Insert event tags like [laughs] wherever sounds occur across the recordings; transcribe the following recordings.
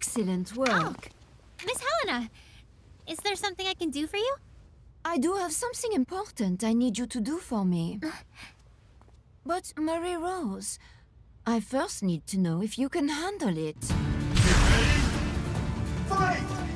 Excellent oh, work. Miss Helena, is there something I can do for you? I do have something important I need you to do for me. [sighs] But, Marie Rose, I first need to know if you can handle it. Fight!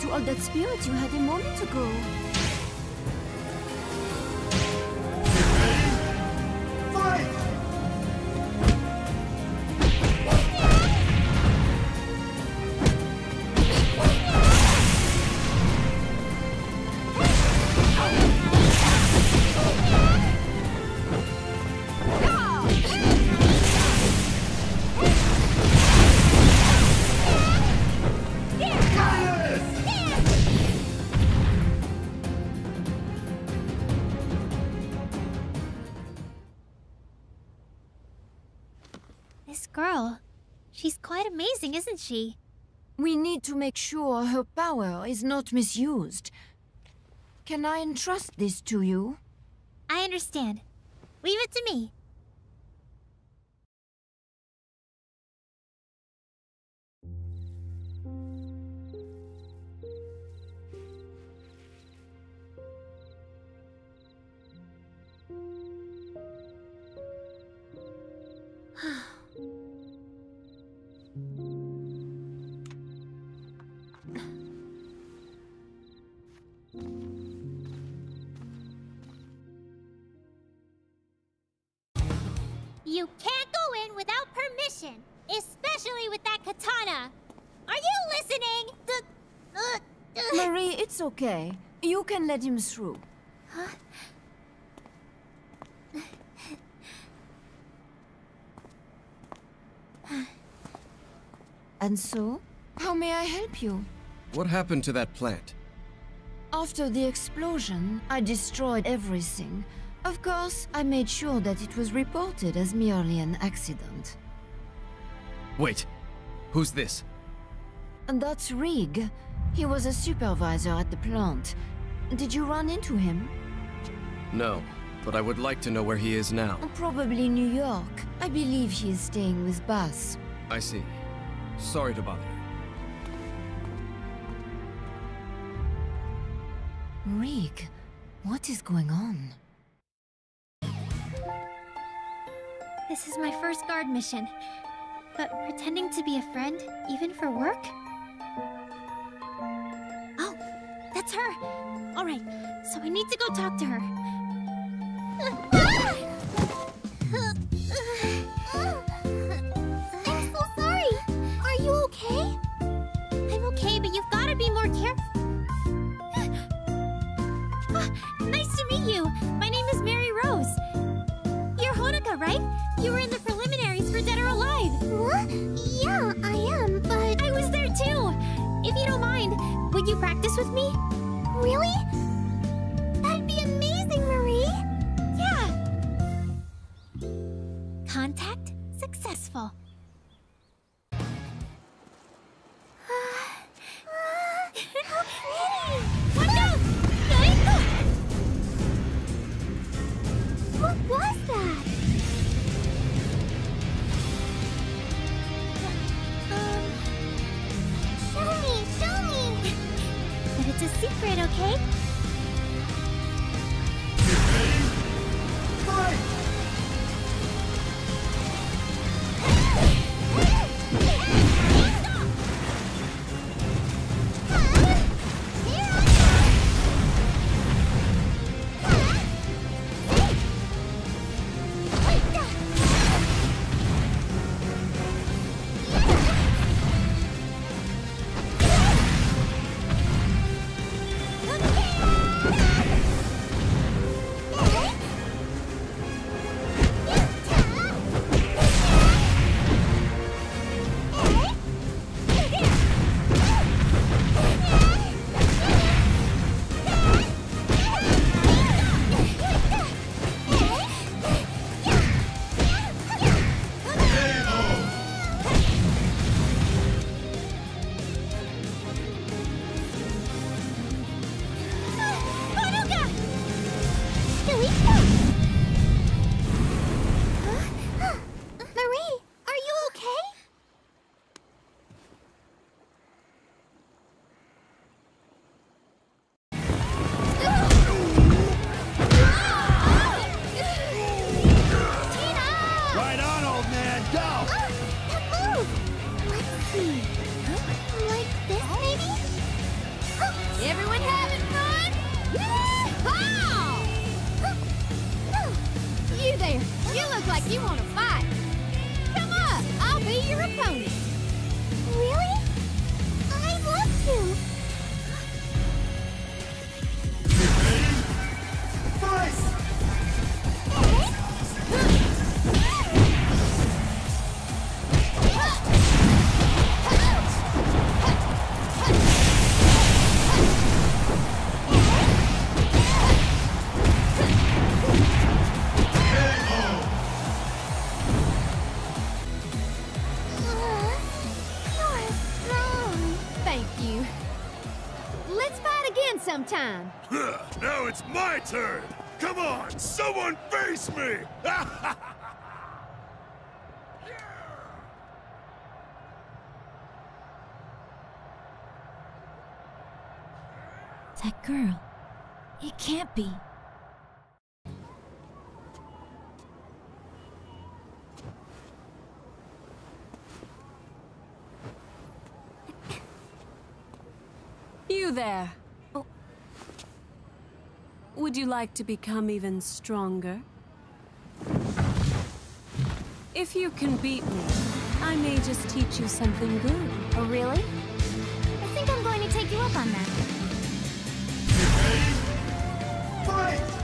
To all that spirit you had a moment ago? Amazing, isn't she? We need to make sure her power is not misused. Can I entrust this to you? I understand. Leave it to me. You can't go in without permission, especially with that katana. Are you listening? The, uh, uh, Marie, it's okay. You can let him through. And so, how may I help you? What happened to that plant? After the explosion, I destroyed everything. Of course, I made sure that it was reported as merely an accident. Wait, who's this? And that's Rig. He was a supervisor at the plant. Did you run into him? No, but I would like to know where he is now. Probably New York. I believe he is staying with Bass. I see. Sorry to bother you. Rig, what is going on? This is my first guard mission. But pretending to be a friend, even for work? Oh, that's her! Alright, so I need to go talk to her. I'm so sorry! Are you okay? I'm okay, but you've gotta be more careful. You were in the preliminaries for Dead or Alive. What? Yeah, I am, but... I was there too! If you don't mind, would you practice with me? Really? That'd be amazing, Marie! Yeah! Contact successful. Everyone having fun? Yeehaw! You there, you look like you want to fight. Come up, I'll be your opponent. [laughs] That girl. It can't be. [coughs] You there. Oh. Would you like to become even stronger? If you can beat me, I may just teach you something good. Oh, really? I think I'm going to take you up on that. Actually.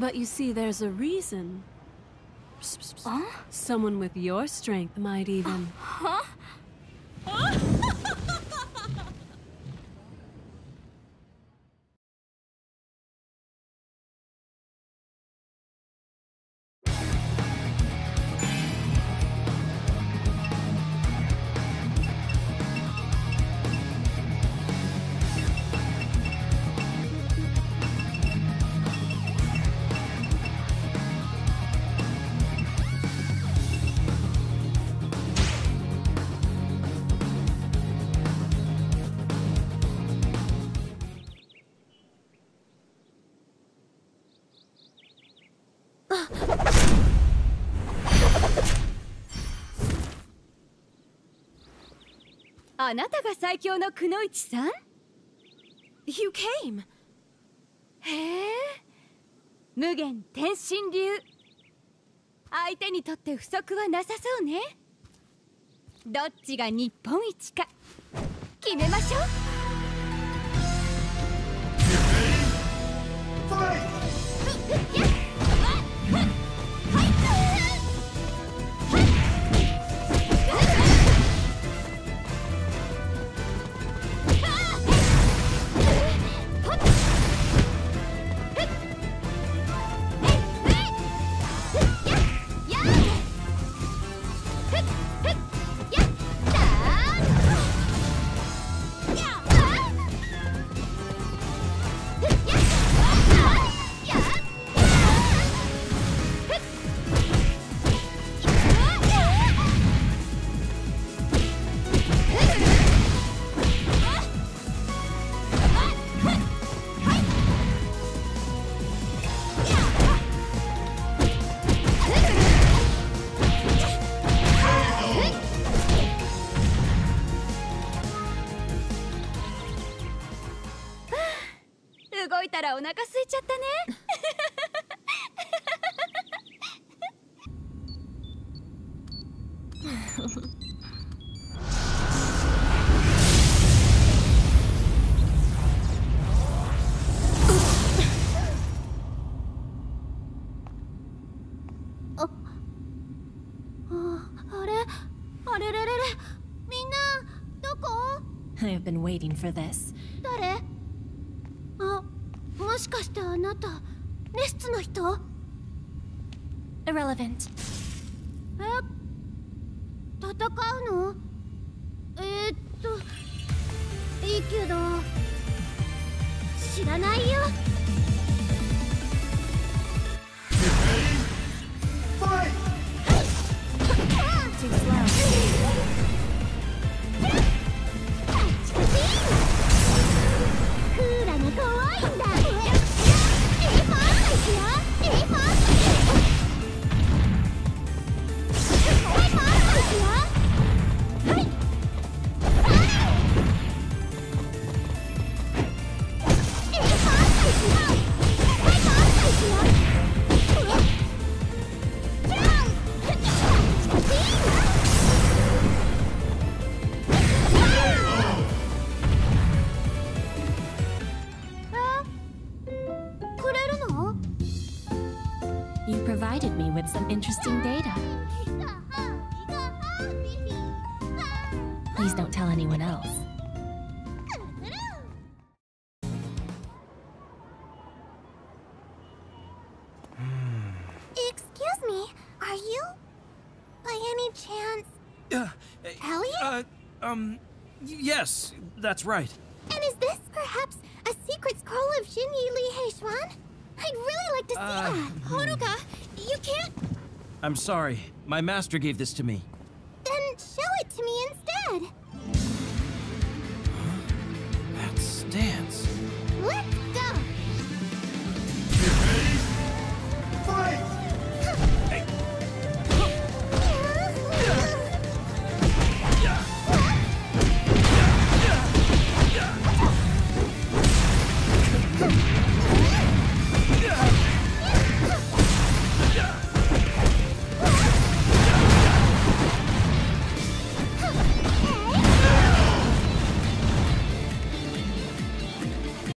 But you see, there's a reason. Someone with your strength might even. あなたが最強のくノ一さん？You came! へえ。無限天心流。相手にとって不足はなさそうね。どっちが日本一か決めましょう。I've been waiting for this. 誰あもしかしてあなたネスツの人 Irrelevant. え戦うの？えー、っといいけど知らないよ。Too slow. [laughs] Are you? By any chance? Uh, Eliot? Uh, um, yes, that's right. And is this perhaps a secret scroll of Jin Yi Li Heishuan? I'd really like to see uh, that. Hmm. Honoka, you can't... I'm sorry. My master gave this to me. Then show it to me instead. That stance...